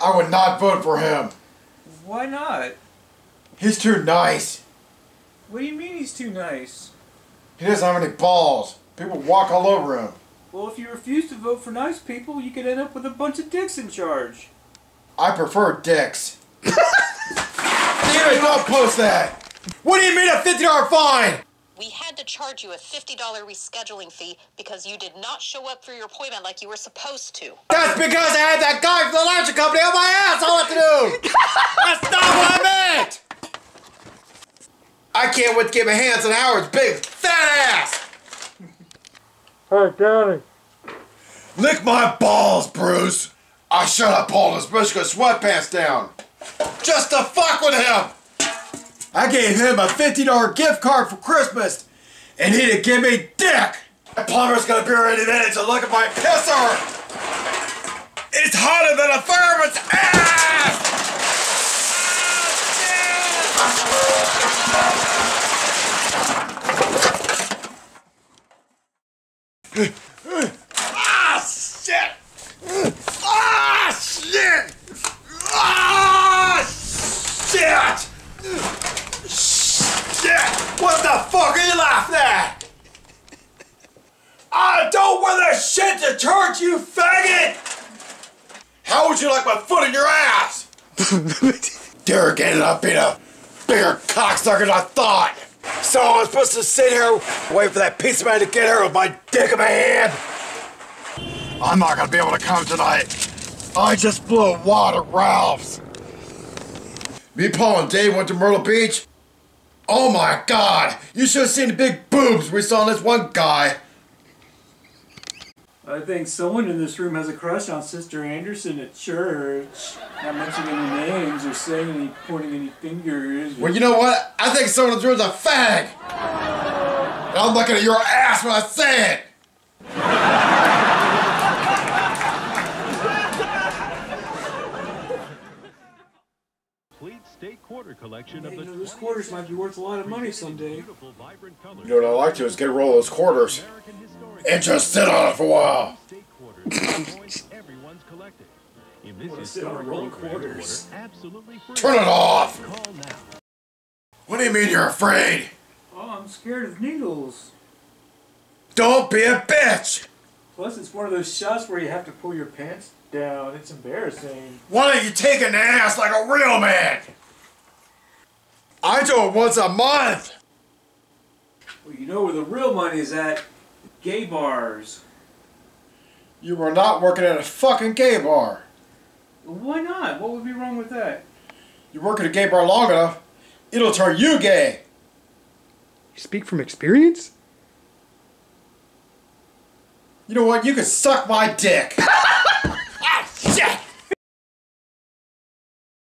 I would not vote for him. Why not? He's too nice. What do you mean he's too nice? He doesn't have any balls. People walk all over him. Well, if you refuse to vote for nice people, you could end up with a bunch of dicks in charge. I prefer dicks. Damn it, don't post that! What do you mean a $50 fine? We had to charge you a $50 rescheduling fee because you did not show up for your appointment like you were supposed to. That's because I had that guy from the electric company on my ass all afternoon! That's not what I meant! I can't wait to get my hands on Howard's big fat ass! Hey, Danny. Lick my balls, Bruce! I should have pulled his Michigan sweatpants down! Just to fuck with him! I gave him a $50 gift card for Christmas, and he didn't give me dick! The plumber's gonna be here any minute to look at my pisser! It's hotter than a fireman's ass! Ah, shit! Ah, shit! Ah, shit! Shit! What the fuck are you laughing at? I don't wear that shit to church, you faggot! How would you like my foot in your ass? Derek ended up being a bigger cocksucker than I thought. So I was supposed to sit here, wait for that piece of man to get here with my dick in my hand. I'm not gonna be able to come tonight. I just blew a wad at Ralph's. Me, Paul, and Dave went to Myrtle Beach. Oh my god! You should have seen the big boobs we saw on this one guy. I think someone in this room has a crush on Sister Anderson at church. Not mentioning any names or saying any, pointing any fingers. Well, you know what? I think someone in this room's a fag. And I'm looking at your ass when I say it. Complete state quarter collection of the you know, those quarters might be worth a lot of money someday. beautiful, vibrant colors. You know what I like to is get a roll of those quarters and just sit on it for a while. state quarters everyone's collected. In this Wanna sit on a roll of quarters. absolutely free. Turn it off. What do you mean you're afraid? Oh, I'm scared of needles. Don't be a bitch. Plus, it's one of those shots where you have to pull your pants down. It's embarrassing. Why don't you take an ass like a real man? I do it once a month. Well, you know where the real money is at? Gay bars. You are not working at a fucking gay bar. Why not? What would be wrong with that? You work at a gay bar long enough, it'll turn you gay. You speak from experience? You know what? You can suck my dick.